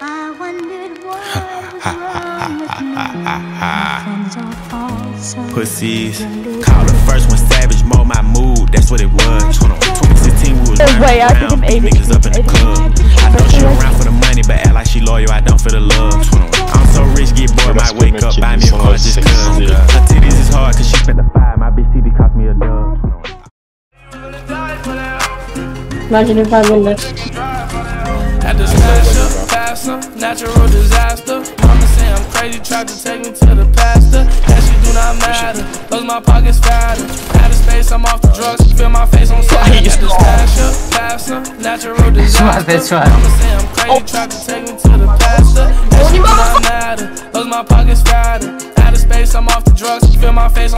I wondered what was wrong with me. My friends all false. Pussies. Call the first one savage, mold my mood, that's what it was. 2016, we was running wait, I around, think I'm aiming. niggas up in the club. I know she around for the money, but act like she loyal, I don't feel the love. I'm so rich, get bored, might wake up, buy me a car just cause. Imagine if I win this. Had to smash her, pass natural disaster. Mama say I'm crazy, tried to take me to the pastor. That shit do not matter, cause my pockets fatter. Out of space, I'm off the drugs, feel my face on side. Had to smash her, pass natural disaster. suave. Mama say I'm crazy, tried to take me to the pastor. That shit do not matter, cause my pockets fatter. Out of space, I'm off the drugs, feel my face on